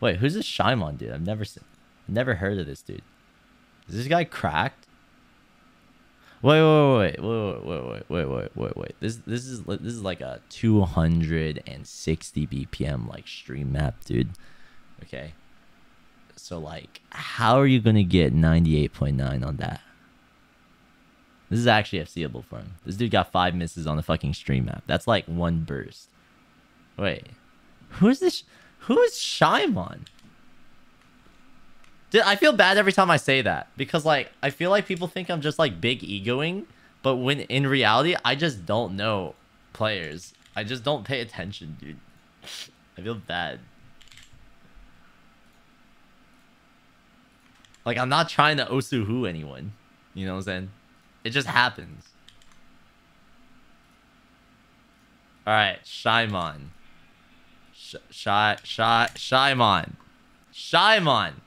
Wait, who's this Shimon dude? I've never seen, never heard of this dude. Is this guy cracked? Wait, wait, wait, wait, wait, wait, wait, wait, wait, wait. This this is this is like a 260 BPM like stream map, dude. Okay. So like, how are you gonna get 98.9 on that? This is actually FCable for him. This dude got five misses on the fucking stream map. That's like one burst. Wait, who is this? Who is Shimon? Dude, I feel bad every time I say that because like I feel like people think I'm just like big egoing, but when in reality I just don't know players. I just don't pay attention, dude. I feel bad. Like I'm not trying to Osuhu anyone. You know what I'm saying? It just happens. Alright, Shimon. Sh Shy Shy Shimon. Shimon.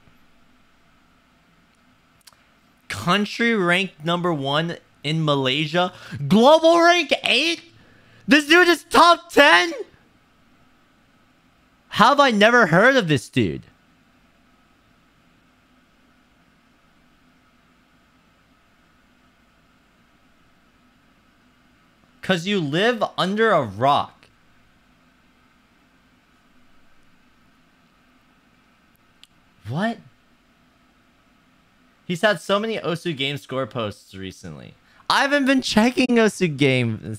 Country ranked number one in Malaysia. Global rank eight? This dude is top 10? How have I never heard of this dude? Because you live under a rock. What? He's had so many Osu game score posts recently. I haven't been checking Osu game.